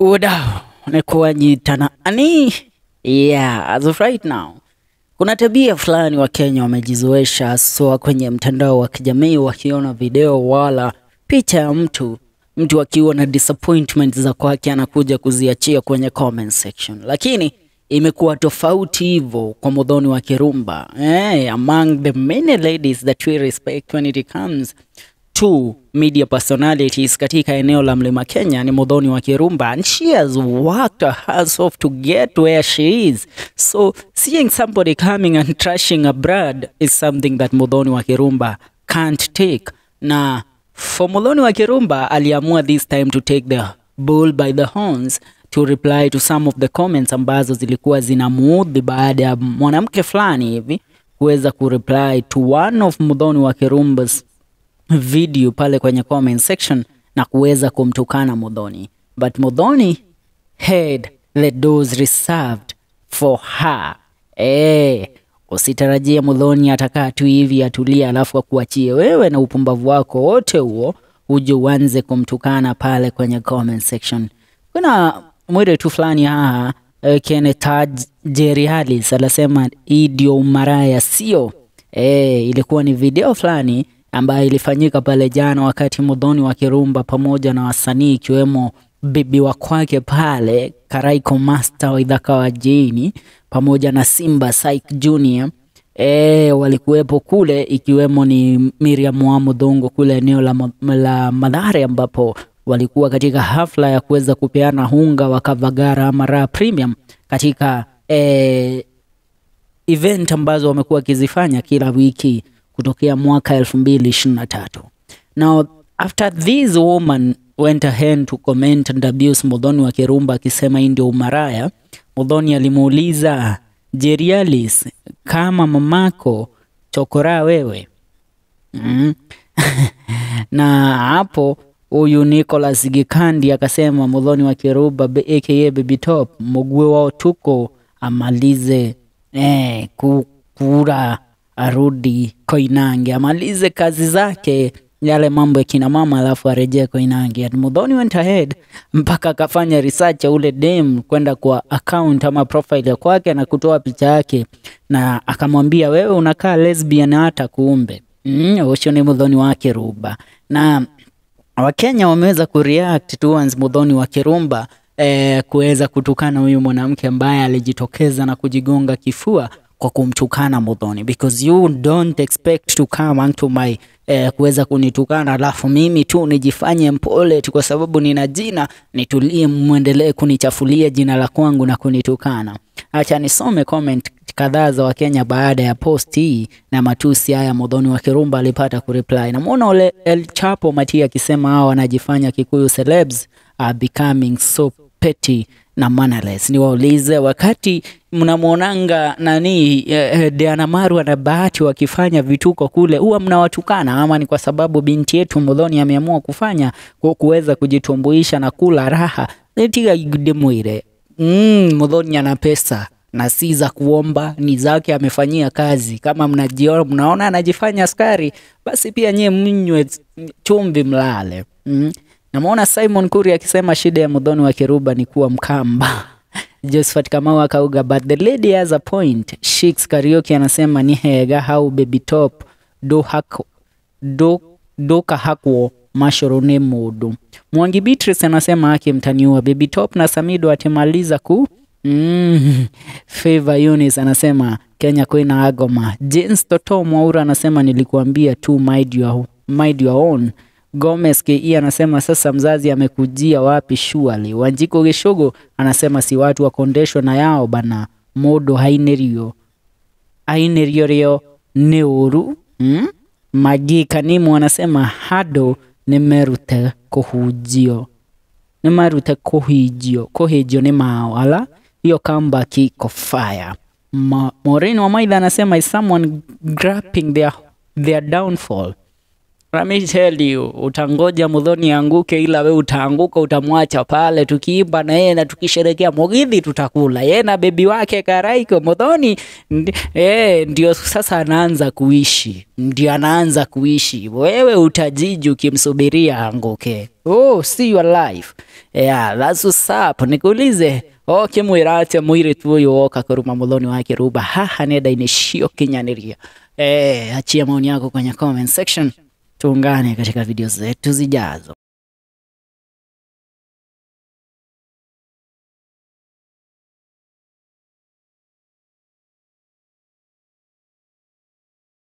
Uda nikuwajitana ani? Yeah, as of right now. Kuna tabia fulani wa Kenya wamejizoesha haswa kwenye mtandao wa kijamii, wakiona video wala picha ya mtu mtu akiwa na disappointment za kwake anakuja kuziachia kwenye comment section, lakini imekuwa tofauti hivyo kwa Muthoni wa Kirumba. Eh, among the many ladies that we respect when it comes to media personalities katika eneo la Mlima Kenya ni Muthoni wa Kirumba and she has worked her ass off to get where she is. So seeing somebody coming and trashing a brand is something that Muthoni wa Kirumba can't take. Na for Muthoni wa Kirumba aliamua this time to take the bull by the horns to reply to some of the comments ambazo zilikuwa zinamuudhi baada ya mwanamke fulani hivi kuweza kureply to one of Muthoni wa Kirumba's video pale kwenye comment section na kuweza kumtukana Muthoni, but Muthoni had the doors reserved for her. Eh, usitarajie Muthoni atakaa tu hivi atulie, alafu akuachie wewe na upumbavu wako wote huo uje uanze kumtukana pale kwenye comment section. Kuna mwire tu fulani haha eh, Keneta Jerialis anasema hii ndio umaraya, sio eh, ilikuwa ni video fulani ambayo ilifanyika pale jana wakati Mudhoni wa Kirumba pamoja na wasanii ikiwemo bibi wa kwake pale Karaiko Master wa Idhaka wa Jini pamoja na Simba Saik Junior. E, walikuwepo kule ikiwemo ni Miriam wa Mudhongo kule eneo la, la Madhare ambapo walikuwa katika hafla ya kuweza kupeana hunga wa Kavagara ama Raha Premium katika e, event ambazo wamekuwa wakizifanya kila wiki kutokea mwaka 2023. Now after this woman went ahead to comment and abuse Muthoni wa Kirumba akisema hii ndio umaraya, Muthoni alimuuliza Jerialis, kama mamako chokora wewe mm. na hapo huyu Nicholas Gikandi akasema Muthoni wa Kirumba aka Baby Top mugwe wao tuko amalize eh, ku, kura arudi Koinange amalize kazi zake yale mambo ya kina mama alafu arejee Koinange. And Muthoni went ahead mpaka akafanya research ya ule dem kwenda kwa account ama profile ya kwake na kutoa picha yake na akamwambia wewe unakaa lesbian hata kumbe. Mm, Osho ni Muthoni wa Kirumba na Wakenya wameweza kureact towards Muthoni wa Kirumba eh, kuweza kutukana huyu mwanamke ambaye alijitokeza na kujigonga kifua kwa kumtukana Mudhoni because you don't expect to come onto my eh, kuweza kunitukana alafu mimi tu nijifanye mpole tu kwa sababu nina jina nitulie, mwendelee kunichafulia jina la kwangu na kunitukana. Acha nisome comment kadhaa za Wakenya baada ya post hii na matusi haya Mudhoni wa Kirumba alipata kureply. Namwona ole El Chapo Matia akisema hao wanajifanya Kikuyu celebs are becoming so petty na Manales. Niwaulize, wakati mnamwonanga nani eh, deana Diana Maru na Bahati wakifanya vituko kule, huwa mnawatukana ama ni kwa sababu binti yetu Muthoni ameamua kufanya kwa kuweza kujitumbuisha na kula raha? Etiga igudemwire mm, Muthoni ana pesa na si za kuomba, ni zake amefanyia kazi. Kama mnajiona mnaona anajifanya askari, basi pia nyie mnywe chumvi mlale. Mm. Namwona Simon Kuri akisema shida ya Mudhoni wa Kiruba ni kuwa Mkamba. Josephat Kamau akauga but the lady has a point. Shix Karaoke anasema ni hega hau baby top do hako do doka hakwo mashoro ne mudu. Mwangi Beatrice anasema haki mtaniua baby top na Samido atimaliza ku Mm. Favor Eunice anasema Kenya kwina agoma. James Toto Mwaura anasema nilikuambia tu mind your, mind your own. Gomez KE anasema sasa mzazi amekujia wapi shuali. Wanjiko Geshogo anasema si watu wakondeshwa na yao bana. Modo hainerio ainerio rio nĩ ũru mm? Magi Kanimu anasema hado nimerute kuhujio nimerute kuhijio kuhijio ni mao ala? Hiyo comeback iko fire. Ma, wa Maitha anasema is someone grabbing their, their downfall Let me tell you, utangoja mudhoni anguke, ila we utaanguka, utamwacha pale tukiimba na yeye na tukisherekea Mugithi tutakula yeye na bebi wake Karaiko. Mudhoni. eh, ndio sasa anaanza kuishi, ndio anaanza kuishi. Wewe utajiji ukimsubiria anguke. Oh, see your life. Yeah, that's what's up. Nikuulize okimwira atia muiritu uyu woka kuruma mudhoni wake ruba haha nenda inishio kinyaniria. Eh, achia maoni yako kwenye comment section tuungane katika video zetu zijazo.